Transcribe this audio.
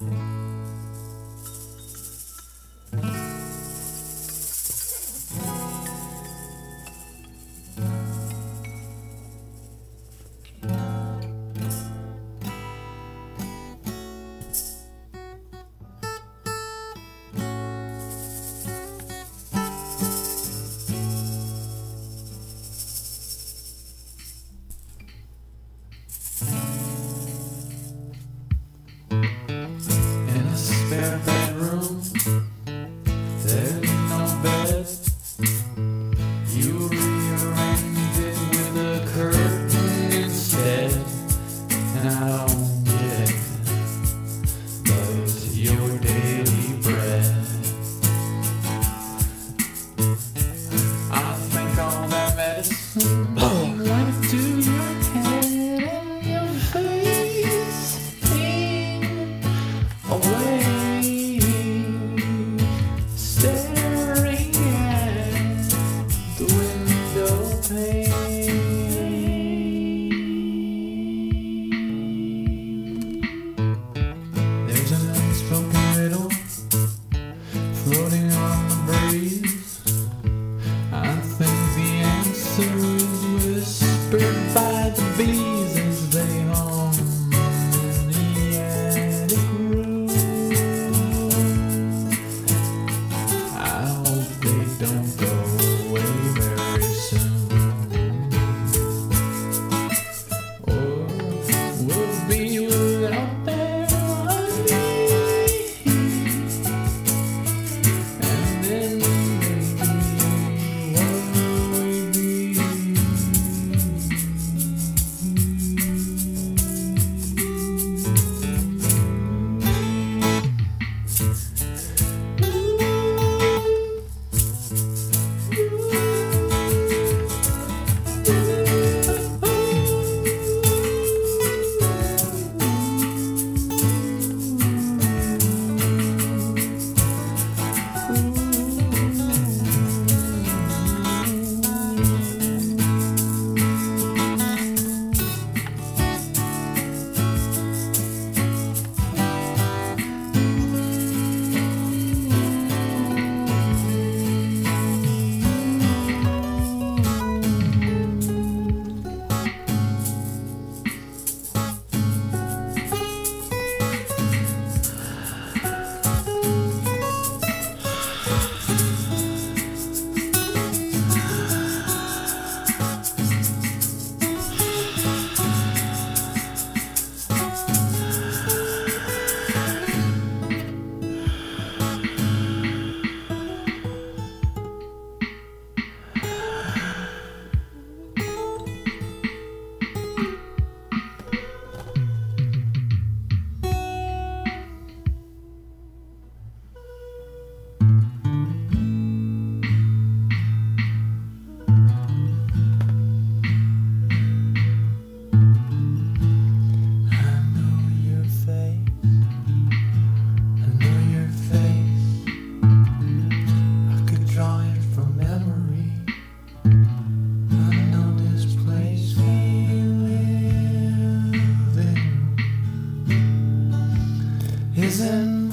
In spare answer very